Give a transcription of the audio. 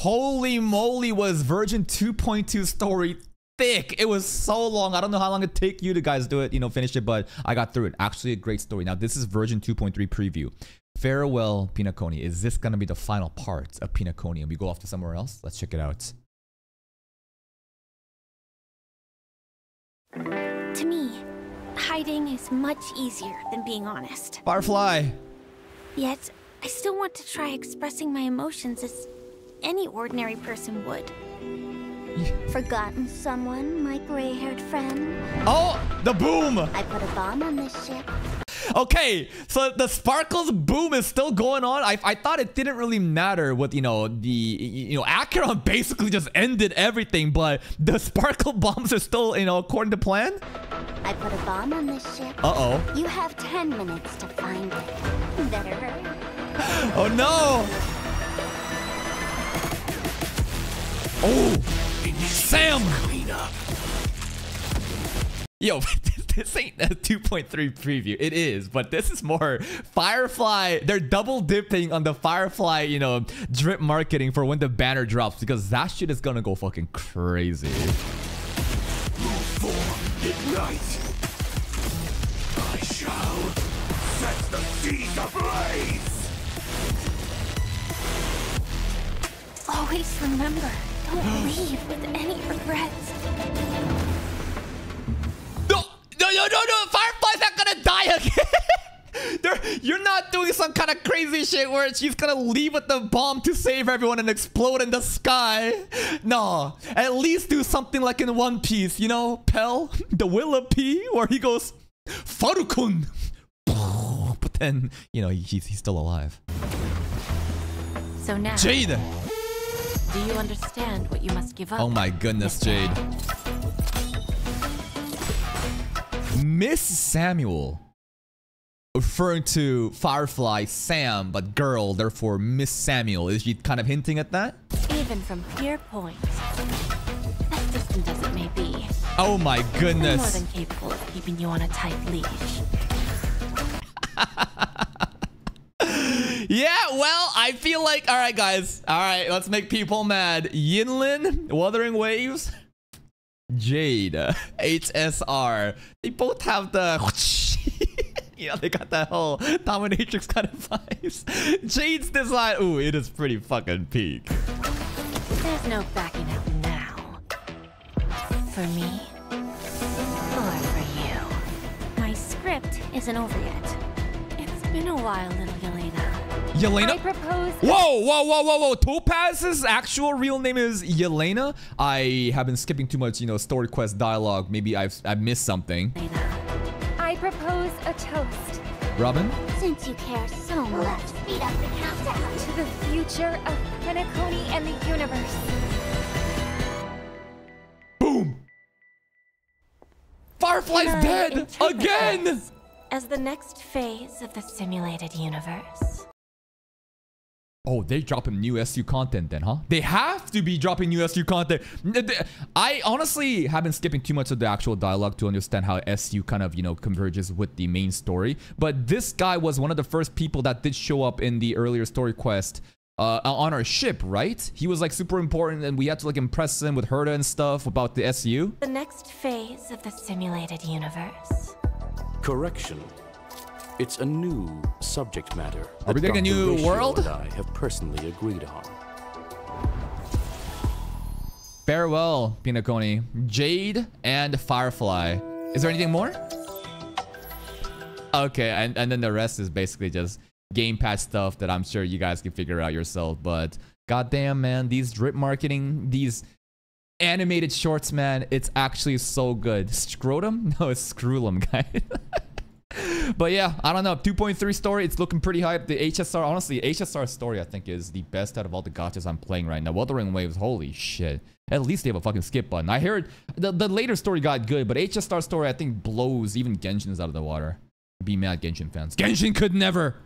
Holy moly, was version 2.2 story thick. It was so long. I don't know how long it take you to guys do it, you know, finish it, but I got through it. Actually, a great story. Now, this is version 2.3 preview. Farewell, Penacony. Is this going to be the final part of Penacony? And we go off to somewhere else? Let's check it out. To me, hiding is much easier than being honest. Firefly. Yet, I still want to try expressing my emotions as any ordinary person would. Forgotten someone, my gray-haired friend? Oh, the boom. I put a bomb on this ship. Okay, so the sparkles boom is still going on. I, I thought it didn't really matter what, you know, the, you know, Acheron basically just ended everything, but the sparkle bombs are still, you know, according to plan. I put a bomb on this ship. Uh-oh. You have 10 minutes to find it. Better hurry. Oh, no. Oh, Sam. Yo, this ain't a 2.3 preview. It is, but this is more Firefly. They're double dipping on the Firefly, you know, drip marketing for when the banner drops because that shit is gonna go fucking crazy. Always remember, don't leave with any regrets. No, no, no, no, no. Firefly's not gonna die again. You're not doing some kind of crazy shit where she's gonna leave with the bomb to save everyone and explode in the sky. No, at least do something like in One Piece, you know, Pell, the Willoughby, where he goes, Farukun. But then, you know, he's, he's still alive. So now, Jade. Do you understand what you must give up? Oh my goodness, Jade. Miss Samuel. Referring to Firefly Sam, but girl, therefore Miss Samuel. Is she kind of hinting at that? Even from Pier Points, as distant as it may be, Oh my I'm more than capable of keeping you on a tight leash. Yeah, well, I feel like, all right, guys. All right, let's make people mad. Yinlin, Wuthering Waves, Jade, HSR. They both have the. know, they got that whole dominatrix kind of vibes. Jade's design, ooh, it is pretty fucking peak. There's no backing out now. For me, or for you. My script isn't over yet. It's been a while, little Yelena. I Yelena? propose. Whoa, whoa, whoa, whoa, whoa. Topaz's actual real name is Yelena. I have been skipping too much, you know, story quest dialogue. Maybe I've I missed something. I propose a toast Robin? Since you care so much, speed up the countdown to the future of Penacony and the universe. Boom! Firefly's dead again! As the next phase of the simulated universe. Oh, they dropping new SU content then, huh? They have to be dropping new SU content. I honestly have been skipping too much of the actual dialogue to understand how SU kind of, you know, converges with the main story. But this guy was one of the first people that did show up in the earlier story quest uh, on our ship, right? He was like super important and we had to like impress him with Herta and stuff about the SU. The next phase of the simulated universe. Correction. It's a new subject matter. Are we getting a new Ratio world? And I have personally agreed on. Farewell, Penacony, Jade, and Firefly. Is there anything more? Okay, and, and then the rest is basically just gamepad stuff that I'm sure you guys can figure out yourself. But goddamn, man, these drip marketing, these animated shorts, man, it's actually so good. Scrotum? No, it's Screwllum, guys. but yeah, I don't know. 2.3 story, it's looking pretty hype. The HSR, honestly, HSR story, I think, is the best out of all the gotchas I'm playing right now. Wuthering Waves, holy shit. At least they have a fucking skip button. I heard the, the later story got good, but HSR story, I think, blows even Genshin's out of the water. Be mad, Genshin fans. Genshin could never.